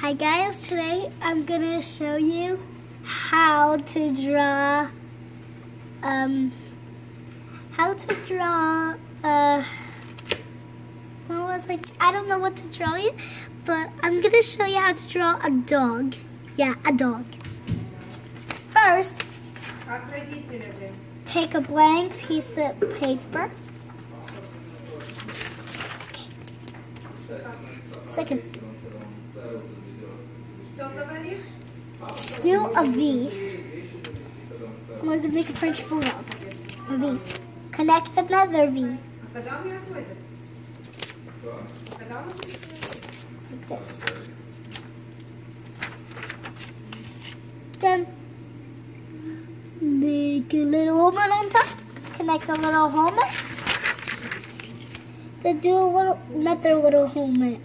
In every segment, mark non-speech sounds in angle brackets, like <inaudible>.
Hi guys, today I'm gonna show you how to draw, um, how to draw, uh, what was like, I don't know what to draw yet, but I'm gonna show you how to draw a dog. Yeah, a dog. First, take a blank piece of paper. Second, do a V. We're gonna make a French bulldog. A V. Connect another V. Like this. Then make a little helmet on top. Connect a little helmet. Then do a little another little helmet.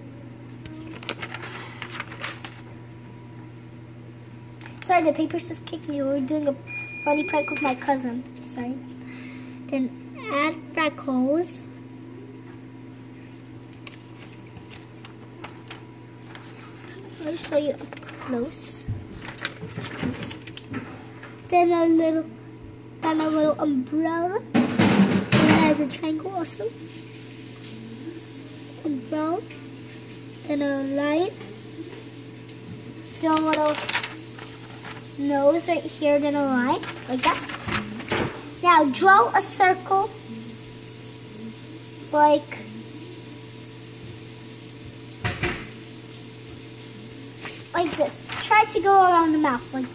Sorry, the paper's just kicking you. We're doing a funny prank with my cousin. Sorry. Then add freckles. I'll show you up close. Then a little, then a little umbrella. It has a triangle also. Umbrella. Then a light. Then a little nose right here, then a line, like that. Now draw a circle, like, like this. Try to go around the mouth, like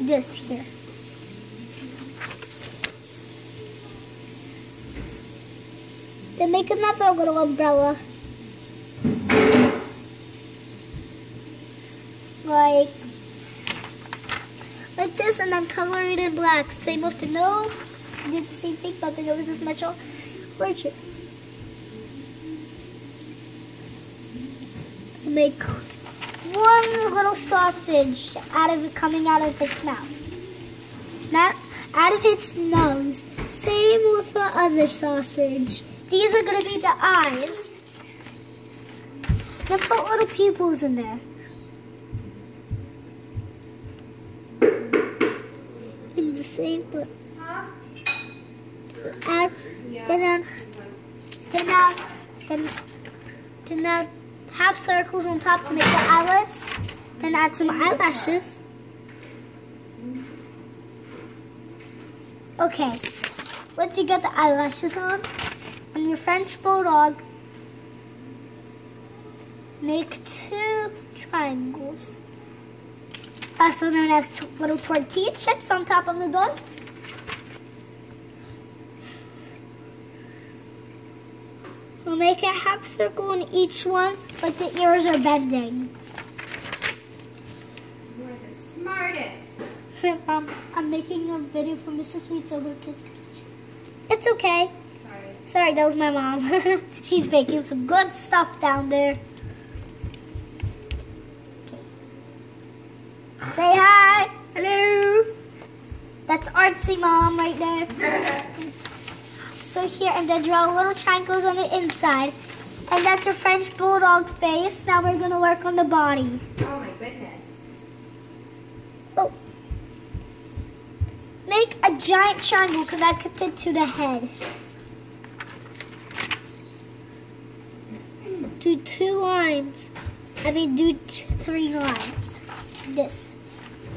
this here. Then make another little umbrella. Like like this and then color it in black. Same with the nose. Did the same thing, but the nose is much larger. Make one little sausage out of it coming out of its mouth. Not out of its nose. Same with the other sausage. These are gonna be the eyes. Then put little pupils in there. The same place. Add, then then then, then add half circles on top to make the eyelids. Then add some eyelashes. Okay, once you get the eyelashes on, on your French Bulldog, make two triangles also known as little tortilla chips on top of the dog. We'll make a half circle in each one, but the ears are bending. You're the smartest. Mom, <laughs> um, I'm making a video for Mrs. Sweet so her kids It's okay. Sorry. Sorry, that was my mom. <laughs> She's baking some good stuff down there. Say hi. Hello. That's artsy mom right there. <laughs> so here, and then draw little triangles on the inside. And that's a French Bulldog face. Now we're gonna work on the body. Oh my goodness. Oh. Make a giant triangle connected to the head. Do two lines. I mean, do three lines. This.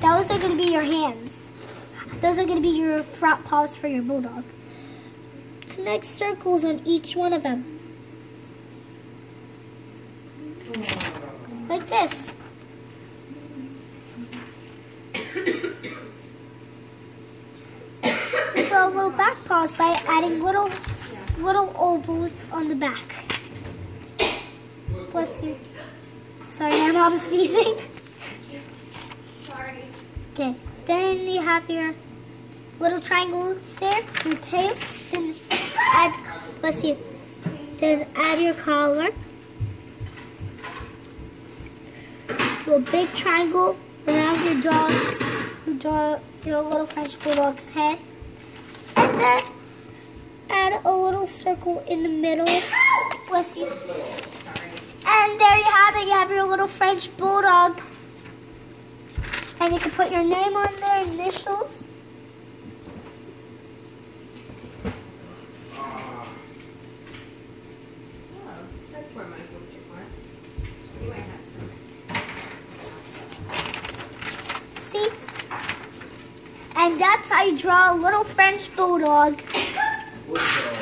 Those are going to be your hands. Those are going to be your front paws for your bulldog. Connect circles on each one of them. Like this. Draw little back paws by adding little little ovals on the back. Bless you. Sorry, my mom's sneezing. Okay, then you have your little triangle there, your tail, then add, let's see, then add your collar to a big triangle around your dog's, your, dog, your little French bulldog's head, and then add a little circle in the middle, you, and And there you have it. You have your little French bulldog. And you can put your name on there, initials. See? And that's how you draw a little French bulldog. <laughs>